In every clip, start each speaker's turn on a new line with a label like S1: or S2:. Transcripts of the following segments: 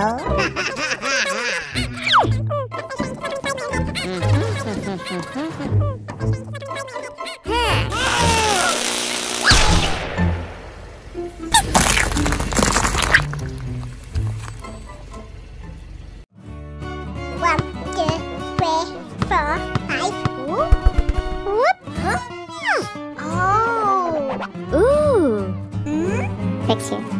S1: Oh.
S2: Fix you.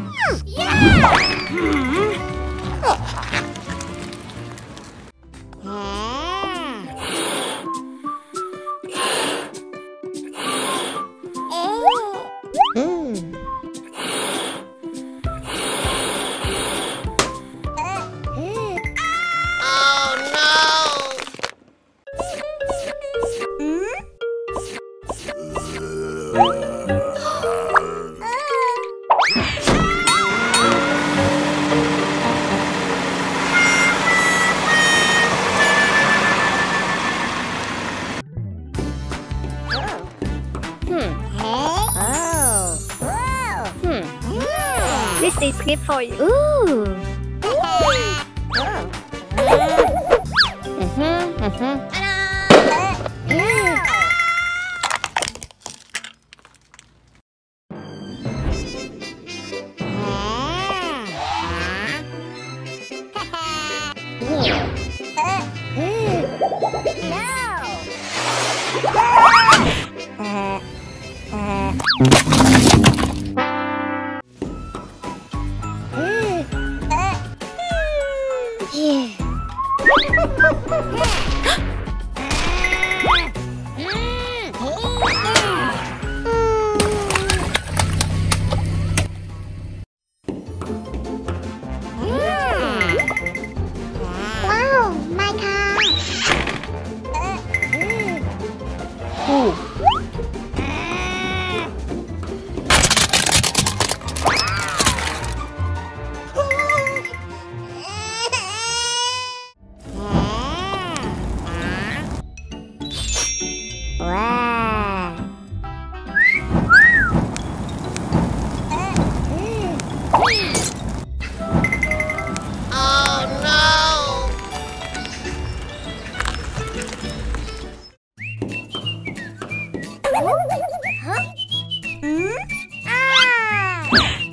S3: This is gift for you.
S2: Mhm. Mhm.
S1: Wow, Ha ha
S2: ha! Oh, huh? Hmm? Ah!